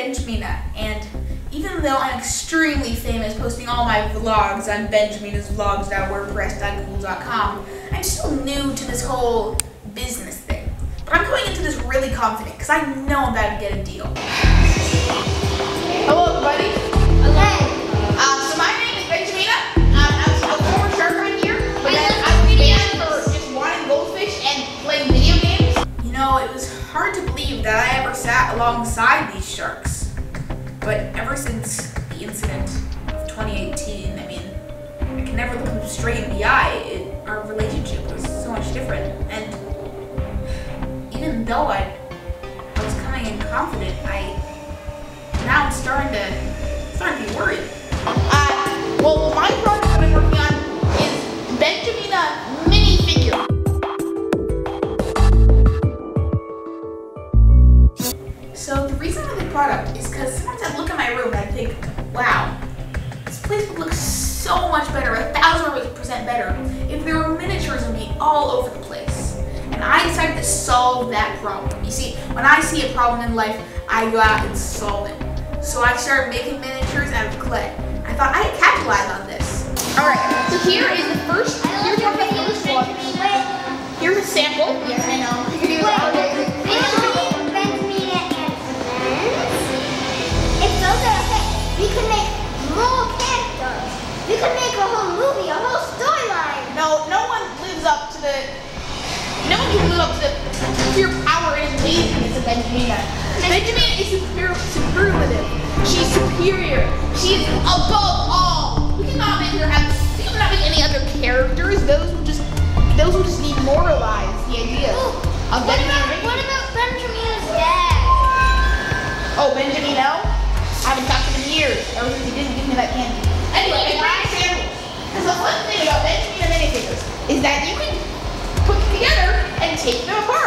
Benjamina, and even though I'm extremely famous posting all my vlogs on benjaminasvlogs.wordpress.google.com, I'm still new to this whole business thing. But I'm going into this really confident because I know I'm about to get a deal. Hello, everybody. Uh, so my name is Benjamina. Um, I was a former shark on here, but then I was banned for just wanting goldfish and playing video games. You know, it was hard to believe that I ever sat alongside these sharks. But ever since the incident of 2018, I mean, I can never look them straight in the eye. It, our relationship was so much different, and even though I, I was coming in confident, I now I'm starting to starting to be worried. Uh, well, my project I've been working on is Benjamina minifigure. So the reason I make product is because sometimes I look at my room and I think, wow, this place would look so much better, a thousand percent better, if there were miniatures of me all over the place. And I decided to solve that problem. You see, when I see a problem in life, I go out and solve it. So I started making miniatures out of clay. I thought I could capitalize on this. Alright, so here is the first, here's the first one. Here's a sample. Benjamina. Benjamina is super superlative. She's superior. She's above all. We cannot make her have. We cannot make any other characters. Those will just those will just demoralize the idea Ooh, of Benjamina. What about, what about Benjamina's dad? Oh, Benjamino? I haven't talked to him in years. Ever since he didn't give me that candy. Anyway, it's pretty. Because the fun thing about Benjamina minifigures is that you can put them together and take them apart.